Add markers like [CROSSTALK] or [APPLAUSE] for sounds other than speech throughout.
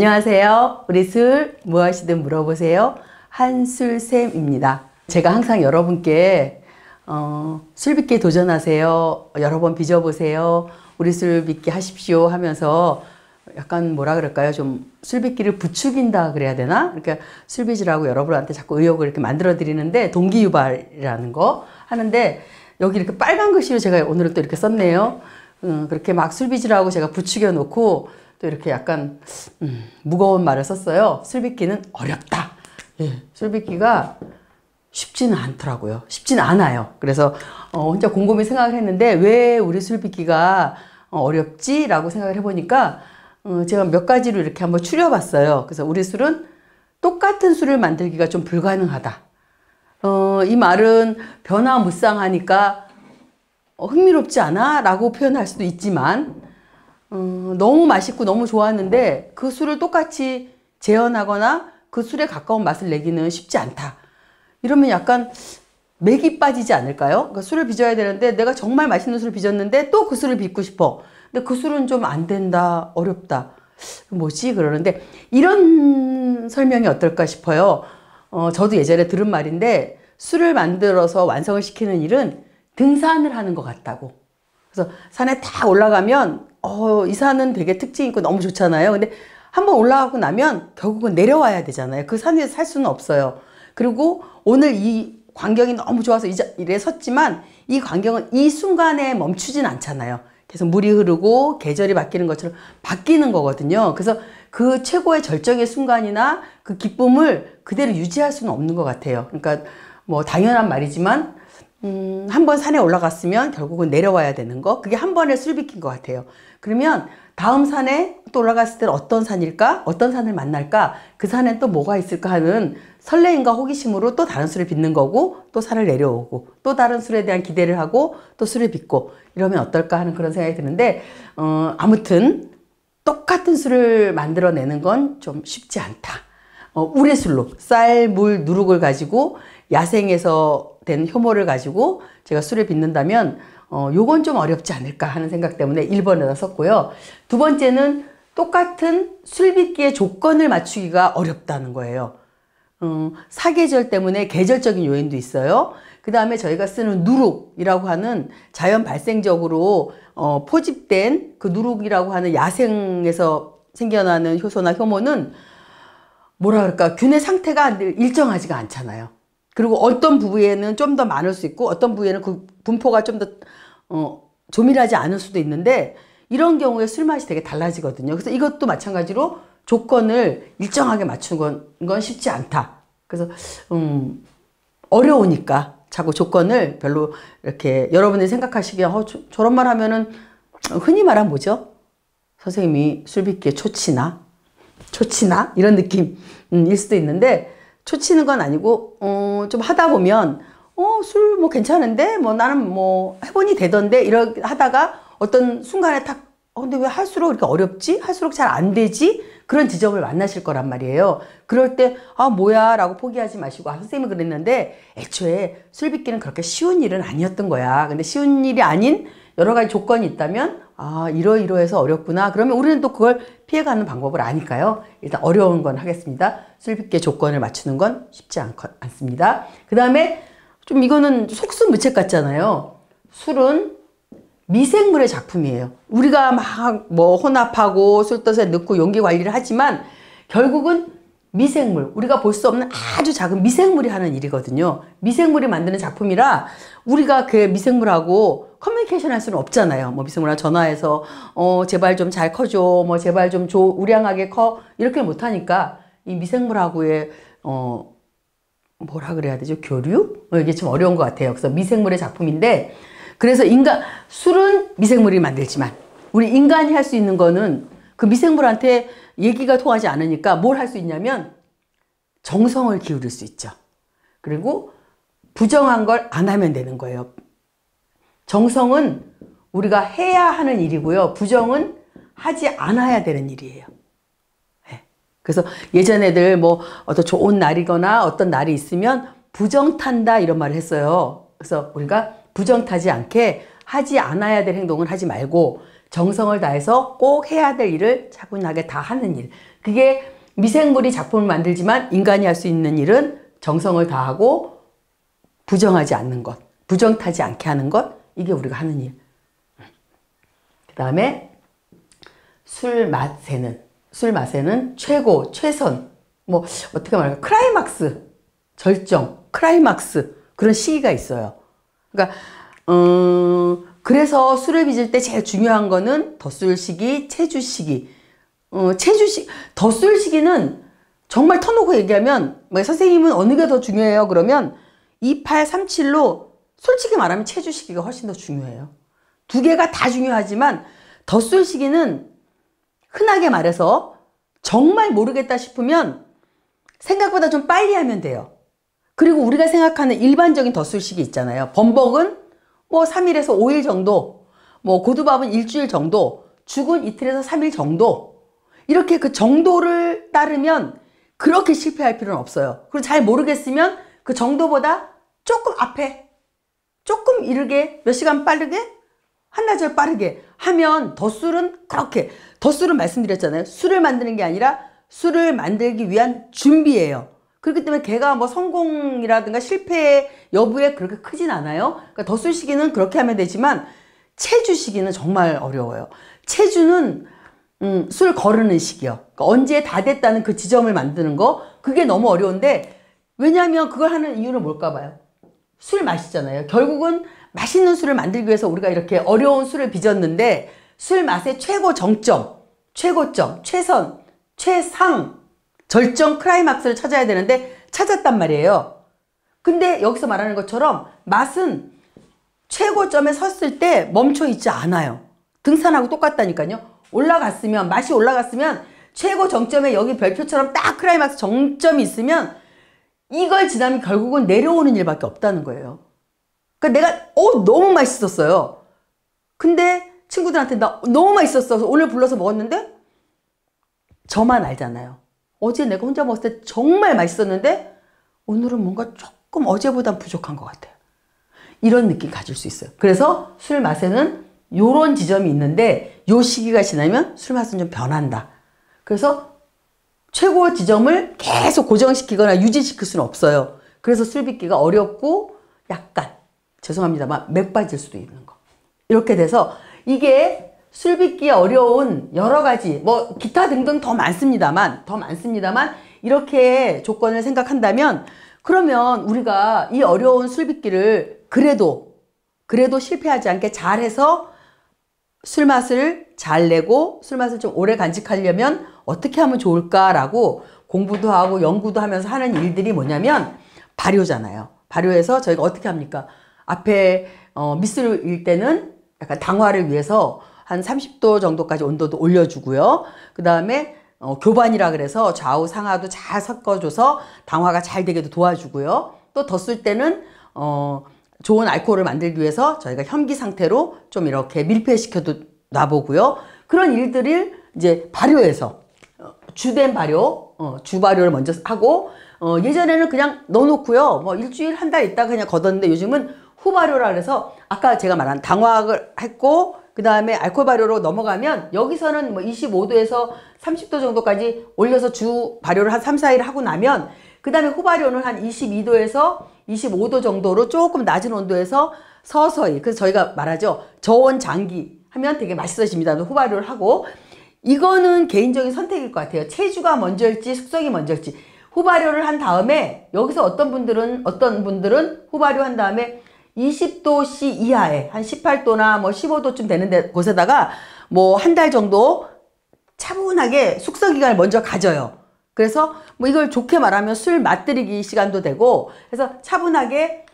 안녕하세요. 우리 술 무엇이든 물어보세요. 한술쌤입니다. 제가 항상 여러분께 어, 술 빚게 도전하세요. 여러 번 빚어보세요. 우리 술 빚게 하십시오 하면서 약간 뭐라 그럴까요? 좀 술 빚기를 부추긴다 그래야 되나? 그러니까 술 빚으라고 여러분한테 자꾸 의욕을 이렇게 만들어 드리는데 동기유발이라는 거 하는데 여기 이렇게 빨간 글씨로 제가 오늘은 또 이렇게 썼네요. 음, 그렇게 막 술 빚으라고 제가 부추겨 놓고 또 이렇게 약간 음, 무거운 말을 썼어요. 술 빚기는 어렵다. 예, 술 빚기가 쉽지는 않더라고요. 쉽지는 않아요. 그래서 어, 혼자 곰곰이 생각을 했는데 왜 우리 술 빚기가 어, 어렵지라고 생각을 해보니까 어, 제가 몇 가지로 이렇게 한번 추려봤어요. 그래서 우리 술은 똑같은 술을 만들기가 좀 불가능하다. 어, 이 말은 변화무쌍하니까 어, 흥미롭지 않아? 라고 표현할 수도 있지만 어, 너무 맛있고 너무 좋았는데 그 술을 똑같이 재현하거나 그 술에 가까운 맛을 내기는 쉽지 않다. 이러면 약간 맥이 빠지지 않을까요? 그러니까 술을 빚어야 되는데 내가 정말 맛있는 술을 빚었는데 또 그 술을 빚고 싶어. 근데 그 술은 좀 안 된다, 어렵다. 뭐지? 그러는데 이런 설명이 어떨까 싶어요. 어, 저도 예전에 들은 말인데 술을 만들어서 완성을 시키는 일은 등산을 하는 것 같다고. 그래서 산에 딱 올라가면 어, 이 산은 되게 특징 있고 너무 좋잖아요. 근데 한번 올라가고 나면 결국은 내려와야 되잖아요. 그 산에서 살 수는 없어요. 그리고 오늘 이 광경이 너무 좋아서 이래 섰지만 이 광경은 이 순간에 멈추진 않잖아요. 계속 물이 흐르고 계절이 바뀌는 것처럼 바뀌는 거거든요. 그래서 그 최고의 절정의 순간이나 그 기쁨을 그대로 유지할 수는 없는 것 같아요. 그러니까 뭐 당연한 말이지만 음, 한 번 산에 올라갔으면 결국은 내려와야 되는 거. 그게 한 번에 술 비킨 것 같아요. 그러면 다음 산에 또 올라갔을 때는 어떤 산일까? 어떤 산을 만날까? 그 산엔 또 뭐가 있을까 하는 설레임과 호기심으로 또 다른 술을 빚는 거고 또 산을 내려오고 또 다른 술에 대한 기대를 하고 또 술을 빚고 이러면 어떨까 하는 그런 생각이 드는데 어, 아무튼 똑같은 술을 만들어내는 건 좀 쉽지 않다. 어, 우레술로 쌀, 물, 누룩을 가지고 야생에서 된 효모를 가지고 제가 술을 빚는다면 어, 요건 좀 어렵지 않을까 하는 생각 때문에 1번에다 썼고요. 두 번째는 똑같은 술 빚기의 조건을 맞추기가 어렵다는 거예요. 음, 사계절 때문에 계절적인 요인도 있어요. 그 다음에 저희가 쓰는 누룩이라고 하는 자연 발생적으로 어, 포집된 그 누룩이라고 하는 야생에서 생겨나는 효소나 효모는 뭐라 그럴까 균의 상태가 일정하지가 않잖아요. 그리고 어떤 부위에는 좀 더 많을 수 있고 어떤 부위에는 그 분포가 좀더 어, 조밀하지 않을 수도 있는데 이런 경우에 술 맛이 되게 달라지거든요. 그래서 이것도 마찬가지로 조건을 일정하게 맞추는 건, 건 쉽지 않다. 그래서 음, 어려우니까 자꾸 조건을 별로 이렇게 여러분이 생각하시기에 어, 저, 저런 말 하면은 흔히 말하면 뭐죠? 선생님이 술 빚기에 초치나? 초치나? 이런 느낌일 음, 수도 있는데 초치는 건 아니고 어, 좀 하다 보면 어, 술 뭐 괜찮은데 뭐 나는 뭐 해보니 되던데 이러 하다가 어떤 순간에 탁 어, 근데 왜 할수록 이렇게 어렵지? 할수록 잘 안 되지? 그런 지점을 만나실 거란 말이에요. 그럴 때, 아, 뭐야, 라고 포기하지 마시고, 아, 선생님이 그랬는데, 애초에 술 빚기는 그렇게 쉬운 일은 아니었던 거야. 근데 쉬운 일이 아닌 여러 가지 조건이 있다면, 아, 이러이러해서 어렵구나. 그러면 우리는 또 그걸 피해가는 방법을 아니까요. 일단 어려운 건 하겠습니다. 술 빚기의 조건을 맞추는 건 쉽지 않, 않습니다. 그 다음에 좀 이거는 속수무책 같잖아요. 술은 미생물의 작품이에요. 우리가 막 뭐 혼합하고 술뜻에 넣고 용기 관리를 하지만 결국은 미생물, 우리가 볼 수 없는 아주 작은 미생물이 하는 일이거든요. 미생물이 만드는 작품이라 우리가 그 미생물하고 커뮤니케이션 할 수는 없잖아요. 뭐 미생물하고 전화해서 어 제발 좀 잘 커줘, 뭐 제발 좀 줘, 우량하게 커 이렇게 못하니까 이 미생물하고의 어 뭐라 그래야 되죠? 교류? 어, 이게 좀 어려운 것 같아요. 그래서 미생물의 작품인데 그래서 인간, 술은 미생물이 만들지만 우리 인간이 할 수 있는 거는 그 미생물한테 얘기가 통하지 않으니까 뭘 할 수 있냐면 정성을 기울일 수 있죠. 그리고 부정한 걸 안 하면 되는 거예요. 정성은 우리가 해야 하는 일이고요. 부정은 하지 않아야 되는 일이에요. 네. 그래서 예전 애들 뭐 어떤 좋은 날이거나 어떤 날이 있으면 부정 탄다 이런 말을 했어요. 그래서 우리가 부정 타지 않게 하지 않아야 될 행동을 하지 말고 정성을 다해서 꼭 해야 될 일을 차분하게 다 하는 일. 그게 미생물이 작품을 만들지만 인간이 할 수 있는 일은 정성을 다하고 부정하지 않는 것, 부정 타지 않게 하는 것, 이게 우리가 하는 일. 그 다음에 술 맛에는, 술 맛에는 최고, 최선, 뭐, 어떻게 말할까, 크라이막스, 절정, 크라이막스, 그런 시기가 있어요. 그러니까, 음, 그래서 술을 빚을 때 제일 중요한 거는 덧술 시기, 채주 시기. 어, 체주 시, 덧술 시기는 정말 터놓고 얘기하면, 뭐 선생님은 어느 게 더 중요해요? 그러면 2837로 솔직히 말하면 체주 시기가 훨씬 더 중요해요. 두 개가 다 중요하지만 덧술 시기는 흔하게 말해서 정말 모르겠다 싶으면 생각보다 좀 빨리 하면 돼요. 그리고 우리가 생각하는 일반적인 덧술 시기 있잖아요. 범벅은 뭐 3일에서 5일 정도, 뭐 고두밥은 일주일 정도, 죽은 이틀에서 3일 정도. 이렇게 그 정도를 따르면 그렇게 실패할 필요는 없어요. 그리고 잘 모르겠으면 그 정도보다 조금 앞에, 조금 이르게, 몇 시간 빠르게, 한나절 빠르게 하면 덧술은 그렇게, 덧술은 말씀드렸잖아요. 술을 만드는 게 아니라 술을 만들기 위한 준비예요. 그렇기 때문에 걔가 뭐 성공이라든가 실패 여부에 그렇게 크진 않아요. 그러니까 덧술 시기는 그렇게 하면 되지만 체주 시기는 정말 어려워요. 체주는 음, 술 거르는 시기요. 그러니까 언제 다 됐다는 그 지점을 만드는 거 그게 너무 어려운데 왜냐하면 그걸 하는 이유는 뭘까 봐요. 술 마시잖아요. 결국은 맛있는 술을 만들기 위해서 우리가 이렇게 어려운 술을 빚었는데 술 맛의 최고 정점, 최고점, 최선, 최상, 절정 크라이막스를 찾아야 되는데 찾았단 말이에요. 근데 여기서 말하는 것처럼 맛은 최고점에 섰을 때 멈춰 있지 않아요. 등산하고 똑같다니까요. 올라갔으면 맛이 올라갔으면 최고 정점에 여기 별표처럼 딱 크라이막스 정점이 있으면 이걸 지나면 결국은 내려오는 일밖에 없다는 거예요. 그러니까 내가 어 너무 맛있었어요. 근데 친구들한테 나 너무 맛있었어. 오늘 불러서 먹었는데 저만 알잖아요. 어제 내가 혼자 먹었을 때 정말 맛있었는데 오늘은 뭔가 조금 어제보다 부족한 것 같아요. 이런 느낌 가질 수 있어요. 그래서 술 맛에는 요런 지점이 있는데 요 시기가 지나면 술 맛은 좀 변한다. 그래서 최고 지점을 계속 고정시키거나 유지시킬 수는 없어요. 그래서 술 빚기가 어렵고 약간 죄송합니다만 맥 빠질 수도 있는 거. 이렇게 돼서 이게 술 빚기 어려운 여러 가지 뭐 기타 등등 더 많습니다만 더 많습니다만 이렇게 조건을 생각한다면 그러면 우리가 이 어려운 술 빚기를 그래도 그래도 실패하지 않게 잘해서 술 맛을 잘 내고 술 맛을 좀 오래 간직하려면 어떻게 하면 좋을까라고 공부도 하고 연구도 하면서 하는 일들이 뭐냐면 발효잖아요. 발효해서 저희가 어떻게 합니까? 앞에 어, 미술일 때는 약간 당화를 위해서 한 30도 정도까지 온도도 올려주고요. 그 다음에 어, 교반이라 그래서 좌우 상하도 잘 섞어줘서 당화가 잘 되게도 도와주고요. 또 덧쓸 때는 어, 좋은 알코올을 만들기 위해서 저희가 현기 상태로 좀 이렇게 밀폐시켜도 놔보고요. 그런 일들을 이제 발효해서 어, 주된 발효, 어, 주 발효를 먼저 하고 어, 예전에는 그냥 넣어놓고요. 뭐 일주일 한 달 있다가 그냥 걷었는데 요즘은 후발효라 그래서 아까 제가 말한 당화를 했고 그 다음에 알코올 발효로 넘어가면 여기서는 뭐 25도에서 30도 정도까지 올려서 주 발효를 한 3, 4일 하고 나면 그 다음에 후발효는 한 22도에서 25도 정도로 조금 낮은 온도에서 서서히 그래서 저희가 말하죠. 저온 장기 하면 되게 맛있어집니다. 후발효를 하고 이거는 개인적인 선택일 것 같아요. 체주가 먼저일지 숙성이 먼저일지. 후발효를 한 다음에 여기서 어떤 분들은 어떤 분들은 후발효 한 다음에 20도씨 이하에 한 18도나 뭐 15도쯤 되는 데 곳에다가 뭐 한 달 정도 차분하게 숙성 기간을 먼저 가져요. 그래서 뭐 이걸 좋게 말하면 술 맛들이기 시간도 되고 그래서 차분하게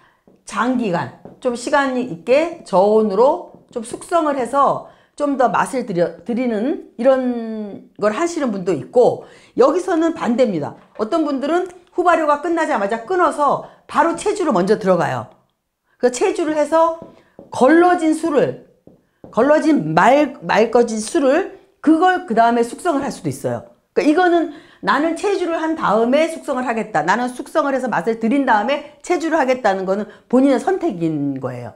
장기간 좀 시간이 있게 저온으로 좀 숙성을 해서 좀 더 맛을 들여, 드리는 이런 걸 하시는 분도 있고 여기서는 반대입니다. 어떤 분들은 후발효가 끝나자마자 끊어서 바로 체주로 먼저 들어가요. 그 체주를 해서 걸러진 술을 걸러진 말 맑거진 술을 그걸 그 다음에 숙성을 할 수도 있어요. 그러니까 이거는 나는 체주를 한 다음에 숙성을 하겠다. 나는 숙성을 해서 맛을 들인 다음에 체주를 하겠다는 거는 본인의 선택인 거예요.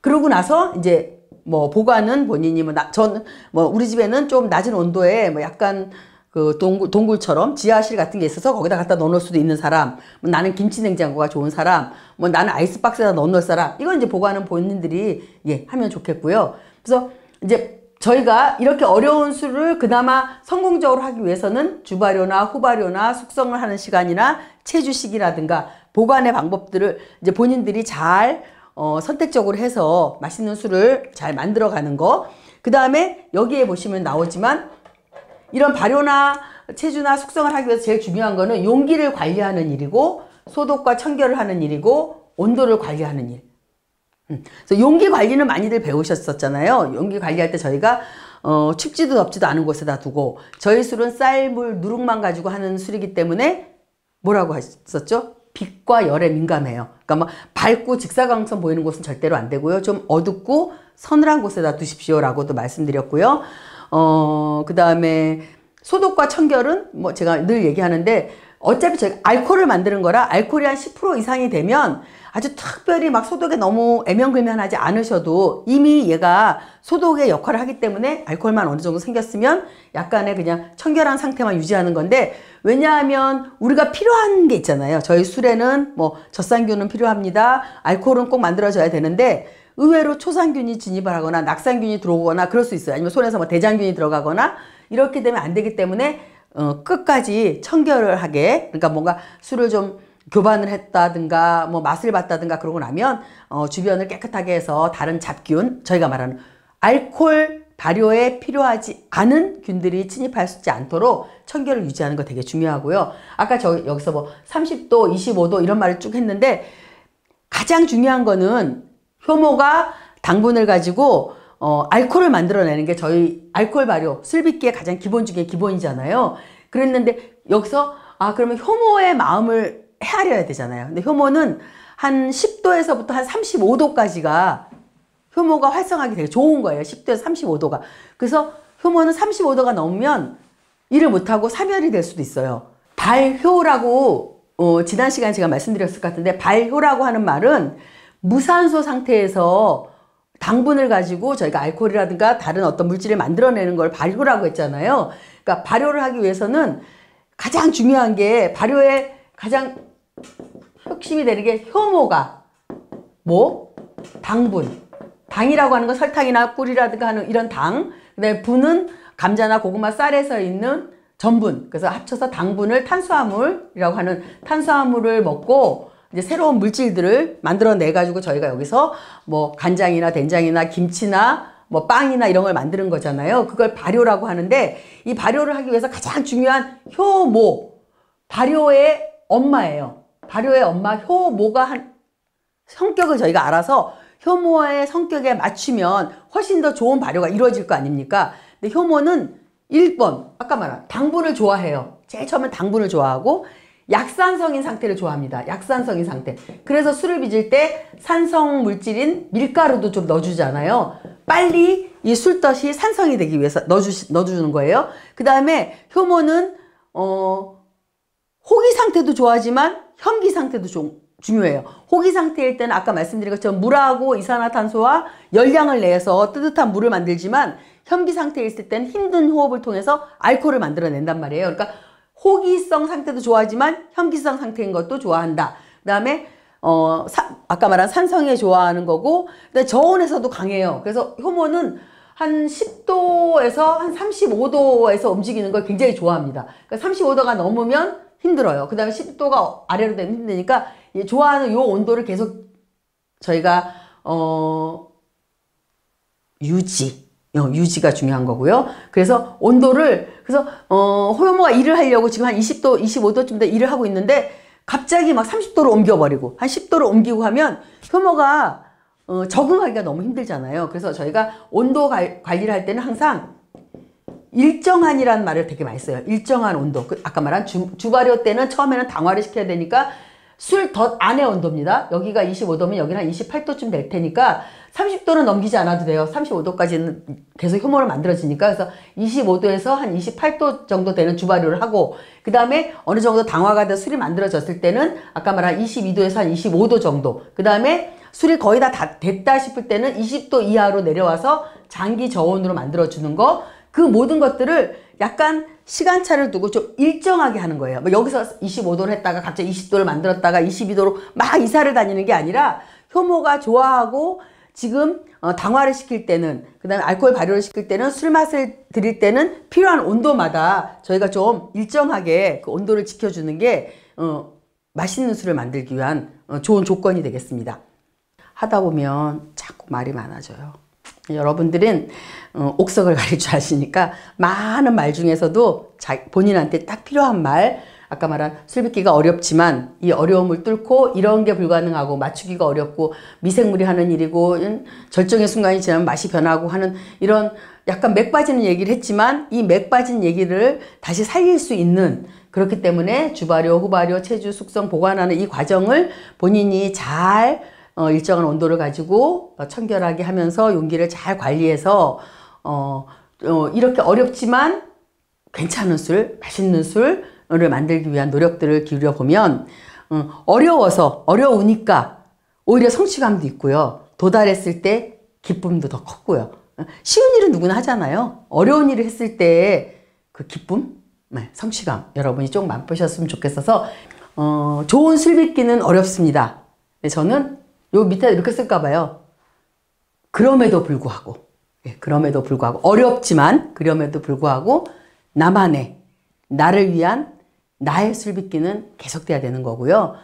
그러고 나서 이제 뭐 보관은 본인이 뭐 나, 전, 뭐 우리 집에는 좀 낮은 온도에 뭐 약간 그 동굴, 동굴처럼 지하실 같은 게 있어서 거기다 갖다 넣어놓을 수도 있는 사람, 뭐 나는 김치 냉장고가 좋은 사람, 뭐 나는 아이스박스에다 넣어놓을 사람, 이건 이제 보관은 본인들이 예, 하면 좋겠고요. 그래서 이제 저희가 이렇게 어려운 수를 그나마 성공적으로 하기 위해서는 주발효나 후발효나 숙성을 하는 시간이나 체주식이라든가 보관의 방법들을 이제 본인들이 잘 어, 선택적으로 해서 맛있는 술을 잘 만들어 가는 거. 그 다음에 여기에 보시면 나오지만 이런 발효나 체주나 숙성을 하기 위해서 제일 중요한 거는 용기를 관리하는 일이고 소독과 청결을 하는 일이고 온도를 관리하는 일. 음. 그래서 용기 관리는 많이들 배우셨었잖아요. 용기 관리할 때 저희가 어, 춥지도 덥지도 않은 곳에다 두고 저희 술은 쌀, 물, 누룩만 가지고 하는 술이기 때문에 뭐라고 하셨죠? 빛과 열에 민감해요. 그러니까 뭐 밝고 직사광선 보이는 곳은 절대로 안 되고요. 좀 어둡고 서늘한 곳에다 두십시오라고도 말씀드렸고요. 어, 그 다음에 소독과 청결은 뭐 제가 늘 얘기하는데 어차피 저희가 알코올을 만드는 거라 알코올이 한 10% 이상이 되면 아주 특별히 막 소독에 너무 애명글면하지 않으셔도 이미 얘가 소독의 역할을 하기 때문에 알코올만 어느 정도 생겼으면 약간의 그냥 청결한 상태만 유지하는 건데 왜냐하면 우리가 필요한 게 있잖아요. 저희 술에는 뭐 젖산균은 필요합니다. 알코올은 꼭 만들어져야 되는데 의외로 초산균이 진입을 하거나 낙산균이 들어오거나 그럴 수 있어요. 아니면 손에서 뭐 대장균이 들어가거나 이렇게 되면 안 되기 때문에 어, 끝까지 청결을 하게 그러니까 뭔가 술을 좀 교반을 했다든가 뭐 맛을 봤다든가 그러고 나면 어, 주변을 깨끗하게 해서 다른 잡균 저희가 말하는 알코올 발효에 필요하지 않은 균들이 침입할수 않도록 청결을 유지하는 거 되게 중요하고요. 아까 저 여기서 뭐 30도, 25도 이런 말을 쭉 했는데 가장 중요한 거는 효모가 당분을 가지고 어, 알코올을 만들어내는 게 저희 알코올 발효, 술빚기의 가장 기본 중에 기본이잖아요. 그랬는데 여기서 아 그러면 효모의 마음을 헤아려야 되잖아요. 근데 효모는 한 10도에서부터 한 35도까지가 효모가 활성하기 되게 좋은 거예요. 10도에서 35도가. 그래서 효모는 35도가 넘으면 일을 못하고 사멸이 될 수도 있어요. 발효라고 어, 지난 시간에 제가 말씀드렸을 것 같은데 발효라고 하는 말은 무산소 상태에서 당분을 가지고 저희가 알코올이라든가 다른 어떤 물질을 만들어내는 걸 발효라고 했잖아요. 그러니까 발효를 하기 위해서는 가장 중요한 게 발효의 가장 핵심이 되는 게 효모가 뭐? 당분. 당이라고 하는 건 설탕이나 꿀이라든가 하는 이런 당. 그다음에 분은 감자나 고구마 쌀에서 있는 전분. 그래서 합쳐서 당분을 탄수화물이라고 하는 탄수화물을 먹고 이제 새로운 물질들을 만들어내 가지고 저희가 여기서 뭐 간장이나 된장이나 김치나 뭐 빵이나 이런 걸 만드는 거잖아요. 그걸 발효라고 하는데 이 발효를 하기 위해서 가장 중요한 효모 발효의 엄마예요. 발효의 엄마 효모가 한 성격을 저희가 알아서 효모의 성격에 맞추면 훨씬 더 좋은 발효가 이루어질 거 아닙니까? 근데 효모는 1번 아까 말한 당분을 좋아해요. 제일 처음엔 당분을 좋아하고 약산성인 상태를 좋아합니다. 약산성인 상태. 그래서 술을 빚을 때 산성 물질인 밀가루도 좀 넣어주잖아요. 빨리 이 술덫이 산성이 되기 위해서 넣어주, 넣어주는 거예요. 그 다음에 효모는 어, 호기 상태도 좋아하지만 현기 상태도 좀 중요해요. 호기 상태일 때는 아까 말씀드린 것처럼 물하고 이산화탄소와 열량을 내서 뜨뜻한 물을 만들지만 현기 상태에 있을 때는 힘든 호흡을 통해서 알코올을 만들어낸단 말이에요. 그러니까 호기성 상태도 좋아하지만 현기성 상태인 것도 좋아한다. 그 다음에 어, 사, 아까 말한 산성에 좋아하는 거고, 근데 저온에서도 강해요. 그래서 효모는 한 10도에서 한 35도에서 움직이는 걸 굉장히 좋아합니다. 그러니까 35도가 넘으면 힘들어요. 그 다음에 10도가 아래로 되면 힘드니까 좋아하는 요 온도를 계속 저희가 어 유지 어, 유지가 중요한 거고요. 그래서 온도를 그래서 어 호모가 일을 하려고 지금 한 20도 25도쯤 돼 일을 하고 있는데 갑자기 막 30도로 옮겨버리고 한 10도로 옮기고 하면 효모가 어, 적응하기가 너무 힘들잖아요. 그래서 저희가 온도 관리를 할 때는 항상 일정한이라는 말을 되게 많이 써요. 일정한 온도. 그 아까 말한 주, 주발효 때는 처음에는 당화를 시켜야 되니까 술덧 안의 온도입니다. 여기가 25도면 여기는 한 28도쯤 될 테니까 30도는 넘기지 않아도 돼요. 35도까지는 계속 효모를 만들어지니까 그래서 25도에서 한 28도 정도 되는 주발효를 하고 그 다음에 어느 정도 당화가 돼서 술이 만들어졌을 때는 아까 말한 22도에서 한 25도 정도 그 다음에 술이 거의 다, 다 됐다 싶을 때는 20도 이하로 내려와서 장기 저온으로 만들어주는 거 그 모든 것들을 약간 시간차를 두고 좀 일정하게 하는 거예요. 뭐 여기서 25도를 했다가 갑자기 20도를 만들었다가 22도로 막 이사를 다니는 게 아니라 효모가 좋아하고 지금 어, 당화를 시킬 때는 그다음에 알코올 발효를 시킬 때는 술 맛을 드릴 때는 필요한 온도마다 저희가 좀 일정하게 그 온도를 지켜주는 게 어, 맛있는 술을 만들기 위한 어, 좋은 조건이 되겠습니다. 하다 보면 자꾸 말이 많아져요. 여러분들은 어, 옥석을 [LAUGHS] 가릴 줄 아시니까 많은 말 중에서도 자, 본인한테 딱 필요한 말 아까 말한 술빚기가 어렵지만 이 어려움을 뚫고 이런 게 불가능하고 맞추기가 어렵고 미생물이 하는 일이고 절정의 순간이 지나면 맛이 변하고 하는 이런 약간 맥 빠지는 얘기를 했지만 이 맥 빠진 얘기를 다시 살릴 수 있는 그렇기 때문에 주발효, 후발효, 체주, 숙성, 보관하는 이 과정을 본인이 잘 어, 일정한 온도를 가지고 어, 청결하게 하면서 용기를 잘 관리해서 어, 어, 이렇게 어렵지만 괜찮은 술, 맛있는 술을 만들기 위한 노력들을 기울여 보면 어, 어려워서 어려우니까 오히려 성취감도 있고요. 도달했을 때 기쁨도 더 컸고요. 쉬운 일은 누구나 하잖아요. 어려운 일을 했을 때 그 기쁨, 네, 성취감 여러분이 좀 맛보셨으면 좋겠어서 어, 좋은 술 빚기는 어렵습니다. 저는 요 밑에 이렇게 쓸까 봐요. 그럼에도 불구하고 예, 그럼에도 불구하고 어렵지만 그럼에도 불구하고 나만의 나를 위한 나의 술빚기는 계속돼야 되는 거고요.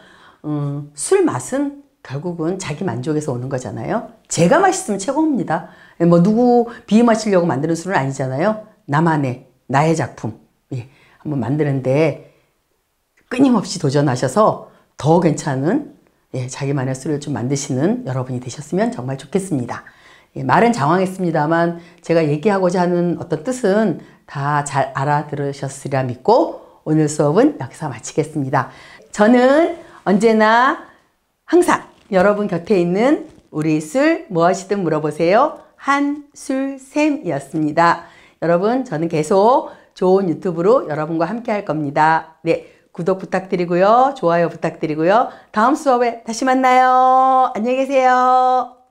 음, 술 맛은 결국은 자기 만족에서 오는 거잖아요. 제가 맛있으면 최고입니다. 예, 뭐 누구 비유마시려고 만드는 술은 아니잖아요. 나만의 나의 작품 예, 한번 만드는데 끊임없이 도전하셔서 더 괜찮은 예, 자기만의 술을 좀 만드시는 여러분이 되셨으면 정말 좋겠습니다. 예, 말은 장황했습니다만 제가 얘기하고자 하는 어떤 뜻은 다 잘 알아들으셨으리라 믿고 오늘 수업은 여기서 마치겠습니다. 저는 언제나 항상 여러분 곁에 있는 우리 술 무엇이든 물어보세요. 한술샘이었습니다. 여러분 저는 계속 좋은 유튜브로 여러분과 함께 할 겁니다. 네. 구독 부탁드리고요. 좋아요 부탁드리고요. 다음 수업에 다시 만나요. 안녕히 계세요.